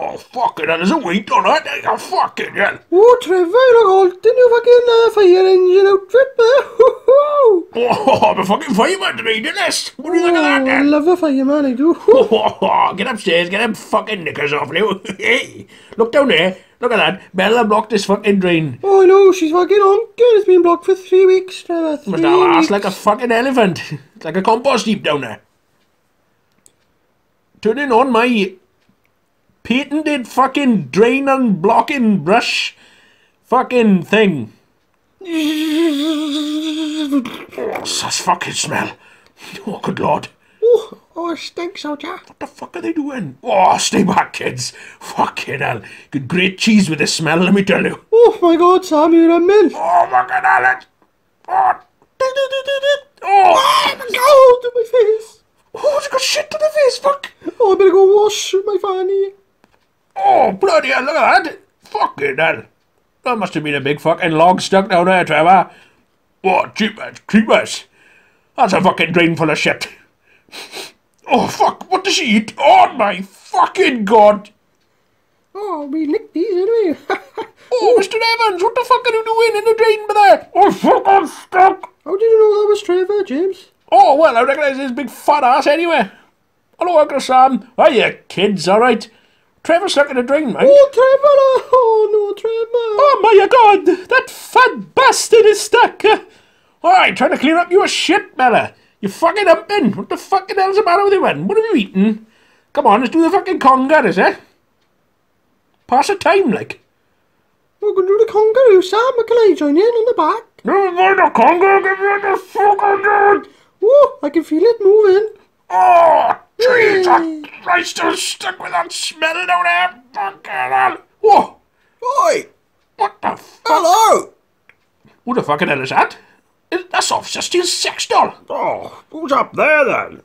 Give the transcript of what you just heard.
Oh, fucking hell, there's a weight on it. Oh, fucking hell. Oh, Trevor, look alt in your fucking uh, fire engine outfit. Oh, I'm a fucking fireman reading this. What do you think of that Oh, then? love a fireman, I do. Oh, get upstairs, get them fucking knickers off you. hey, look down there. Look at that. Bella blocked this fucking drain. Oh, I know, she's fucking on. It's been blocked for three weeks, Trevor. Three Must have ass like a fucking elephant. It's like a compost heap down there. Turning on my patented fucking drain and blocking brush fucking thing. Oh, such fucking smell. Oh, good lord. Oh, oh, it stinks, oh, out ya. What the fuck are they doing? Oh, stay back, kids. Fucking hell. Good great cheese with this smell, let me tell you. Oh my god, Sam, you're a mint. Oh, fucking hell. It. Oh. Oh, Oh, to my face. oh, it's got shit to the face, fuck. Oh, I better go wash my fanny. Oh, bloody hell, look at that. Fucking hell. That must have been a big fucking log stuck down there, Trevor. Oh, jeepers, creepers. That's a fucking drain full of shit. Oh, fuck, what does she eat? Oh, my fucking god. Oh, we nicked these anyway. Oh, Mr. Evans, what the fuck are you doing in the drain by there? Oh, fuck, I'm stuck. How did you know that was Trevor, James? Oh, well, I recognise his big fat ass anyway. Hello, Uncle Sam. Hiya, kids, alright? Trevor's stuck in a drain, man. Oh, Trevor! Oh, no, Trevor! Oh my god, that fat bastard is stuck. Alright, trying to clear up your shit, Bella. You fucking humping. What the fucking hell's the matter with you, man? What have you eaten? Come on, let's do the fucking conga, is it? Pass the time, like. We're going to do the kangaroo, Sam. Can I join in on the back? No, no, the conga, give me the fucking dude. Oh, I can feel it moving. Oh, Jesus. Christ, still stuck with that smell down there. Fucking hell. Whoa, Oi! what the fuck? Hello! Who the fucking hell is that? That's off Justine's sex doll. Oh, who's up there then?